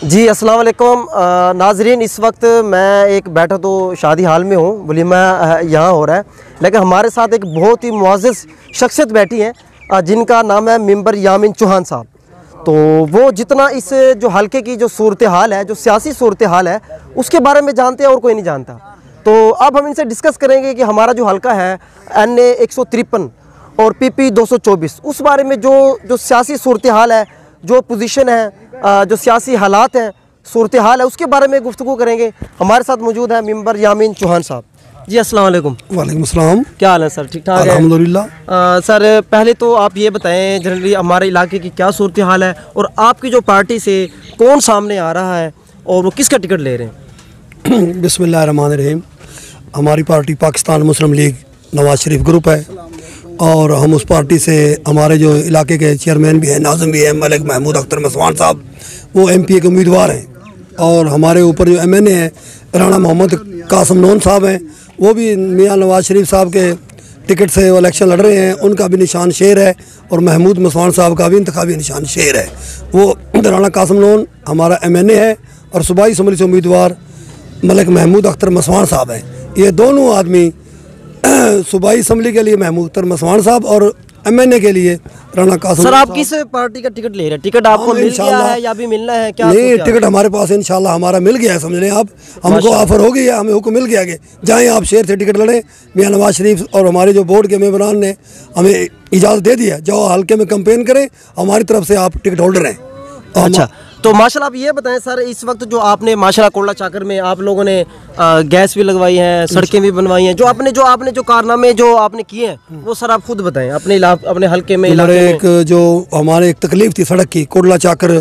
जी, अस्सलाम वालेकुम। नाजरीन, इस वक्त मैं एक बैठा तो शादी हाल में हूँ बोली मैं यहाँ हो रहा है। लेकिन हमारे साथ एक बहुत ही मुआज़ शख्सियत बैठी है जिनका नाम है मिम्बर यामिन चौहान साहब। तो वो जितना इस जो हल्के की जो सूरत हाल है, जो सियासी सूरत हाल है, उसके बारे में जानते हैं और कोई नहीं जानता। तो अब हम इनसे डिस्कस करेंगे कि हमारा जो हल्का है, एन ए और पी पी दो सौ चौबीस, उस बारे में जो जो सियासी सूरत हाल है जो पोजीशन है जो सियासी हालात हैं सूरत हाल है उसके बारे में गुफ्तु करेंगे। हमारे साथ मौजूद है मेंबर यामीन चौहान साहब। जी अस्सलाम वालेकुम। वालेकुम अस्सलाम क्या हाल है सर? ठीक ठाक है? सर पहले तो आप ये बताएँ जनरली हमारे इलाके की क्या सूरत हाल है और आपकी जो पार्टी से कौन सामने आ रहा है और वो किसका टिकट ले रहे हैं? बिस्मिल्लाहिर्रहमानिर्रहीम हमारी party Pakistan Muslim League Nawaz Sharif group है। और हम उस पार्टी से हमारे जो इलाके के चेयरमैन भी हैं, नाजम भी हैं, मलिक महमूद अख्तर मसवान साहब, वो एम के उम्मीदवार हैं। और हमारे ऊपर जो एम एन ए हैं राना मोहम्मद कासम नोन साहब हैं, वो भी मियाँ नवाज़ शरीफ साहब के टिकट से वो इलेक्शन लड़ रहे हैं। उनका भी निशान शेर है और महमूद मसवान साहब का भी इंतबी निशान शेर है। वो राना कासम नोन हमारा एम एन ए है और सूबाई असम्बली से उम्मीदवार मलिक महमूद अख्तर मसवान साहब हैं। ये दोनों आदमी सूबाई असम्बली के लिए महमूद अख्तर मसवान साहब और एमएनए के लिए राना कासम सर आप किस पार्टी का टिकट ले रहे हैं? टिकट आपको मिल गया है या भी मिलना है? क्या नहीं टिकट हमारे पास इंशाल्लाह हमारा मिल गया है समझ लें आप? हमको ऑफ़र हो गई है हमें हुक्म मिल गया कि जाए आप शेर से टिकट लड़ें? मियाँ नवाज़ शरीफ और हमारे जो बोर्ड के मेम्बरान ने हमें इजाज़त दे दी है जो हल्के में कंपेन करें हमारी तरफ़ से आप टिकट होल्डर हैं। अच्छा। तो माशाल्लाह आप ये बताएँ सर इस वक्त जो आपने माशाल्लाह कोल्ला चाकर में आप लोगों ने आ, गैस भी लगवाई है सड़कें भी बनवाई हैं जो आपने जो आपने जो कारनामे जो आपने किए हैं वो सर आप खुद बताएँ अपने अपने हल्के में हमारे एक जो हमारे एक तकलीफ़ थी सड़क की कोडला चाकर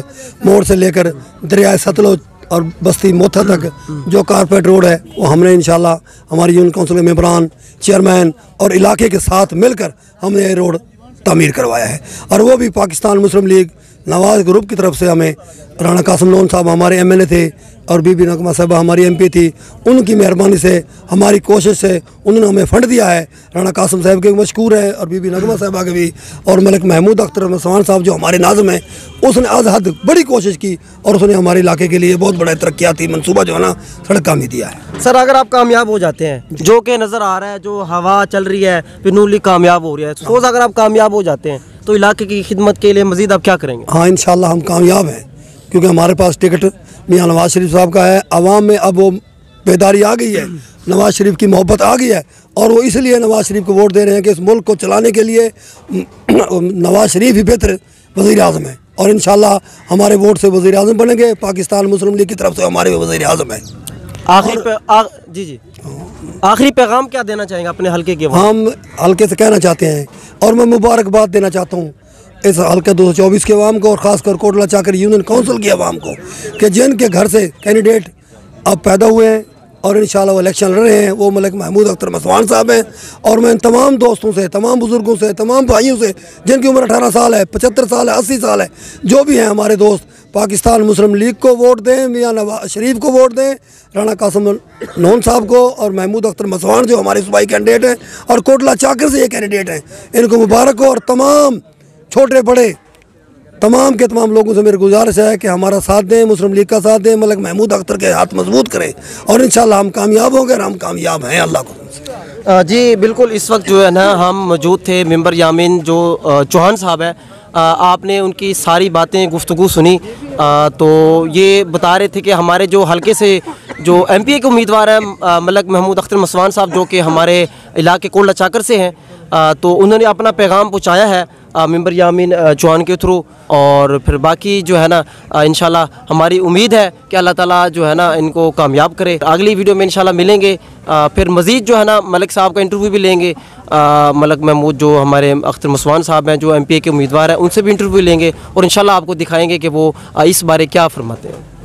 मोड़ से लेकर दरिया सतलुज और बस्ती मोथा तक जो कारपेट रोड है वो हमने इंशाल्लाह हमारी यूनियन काउंसिल के मेम्बरान चेयरमैन और इलाके के साथ मिलकर हमने ये रोड तमीर करवाया है। और वो भी Pakistan Muslim League Nawaz group की तरफ़ से हमें राना कासम लोन साहब हमारे एमएलए थे और बीबी नकमा साहब हमारी एमपी थी, उनकी मेहरबानी से हमारी कोशिश से उन्होंने हमें फ़ंड दिया है। राना कासम साहब के मशहूर है और बीबी नगमा साहबा के भी, और मलिक महमूद अख्तर मसवान साहब जो हमारे नाजम हैं, उसने आज हद बड़ी कोशिश की और उसने हमारे इलाके के लिए बहुत बड़ा तरक्याती मनसूबा जो है ना, सड़क का भी दिया है। सर, अगर आप कामयाब हो जाते हैं, जो कि नज़र आ रहा है, जो हवा चल रही है, फिर नूली कामयाब हो रही है सोच अगर आप कामयाब हो जाते हैं तो इलाके की खिदमत के लिए मजीद आप क्या करेंगे? हाँ इन हम कामयाब हैं क्योंकि हमारे पास टिकट मियाँ नवाज़ शरीफ साहब का है। आवाम में अब वो बेदारी आ गई है नवाज़ शरीफ की मोहब्बत आ गई है और वो इसलिए नवाज़ शरीफ को वोट दे रहे हैं कि इस मुल्क को चलाने के लिए नवाज़ शरीफ ही बेहतर वज़ी अजम है। और इन हमारे वोट से वज़ी अजम बनेंगे पाकिस्तान मुस्लिम लीग की तरफ़ से हमारे वज़ी अजम है। आखिर जी जी। आखिरी पैगाम क्या देना चाहेंगे अपने हल्के के हम हल्के से कहना चाहते हैं और मैं मुबारकबाद देना चाहता हूँ इस हल्के दो सौ चौबीस के अवाम को और ख़ासकर कोटला चाकर यूनियन काउंसिल की अवाम को कि जिनके घर से कैंडिडेट अब पैदा हुए हैं। और इन वो इलेक्शन लड़ रहे हैं। वो मलिक महमूद अख्तर मसवान साहब हैं और मैं इन तमाम दोस्तों से, तमाम बुज़ुर्गों से, तमाम भाइयों से, जिनकी उम्र अठारह साल है, पचहत्तर साल है, अस्सी साल है, जो भी हैं हमारे दोस्त, पाकिस्तान मुस्लिम लीग को वोट दें, मियाँ नवाज़ शरीफ को वोट दें राना कासम नोन साहब को और महमूद अख्तर मसवान जो हमारे सूबाई कैंडिडेट हैं और कोटला चाकर से ये कैंडिडेट हैं। इनको मुबारक हो और तमाम छोटे बड़े तमाम के तमाम लोगों से मेरी गुजारिश है कि हमारा साथ दें, मुस्लिम लीग का साथ दें, मलिक महमूद अख्तर के हाथ मज़बूत करें और इन हम कामयाब होंगे और हम कामयाब हैं अल्लाह को। जी, बिल्कुल इस वक्त जो है ना, हम मौजूद थे मेंबर यामिन जो चौहान साहब है। आपने उनकी सारी बातें गुफ्तु सुनी। तो ये बता रहे थे कि हमारे जो हल्के से जो एम पी ए के उम्मीदवार हैं मलक महमूद अख्तर मसवान साहब, जो कि हमारे इलाके कोल्ला चाकर से हैं तो उन्होंने अपना पैगाम पहुँचाया है। मेंबर यामिन चौहान के थ्रू। और फिर बाकी जो है ना इन हमारी उम्मीद है कि अल्लाह ताला जो है ना, इनको कामयाब करे। अगली वीडियो में इन मिलेंगे। फिर मज़ीद जो है ना, मलिक साहब का इंटरव्यू भी लेंगे। मलक महमूद जो हमारे अख्तर मसवान साहब हैं, जो एम पी ए के उम्मीदवार हैं, उनसे भी इंटरव्यू लेंगे और इन आपको दिखाएँगे कि वो इस बारे क्या फरमाते हैं।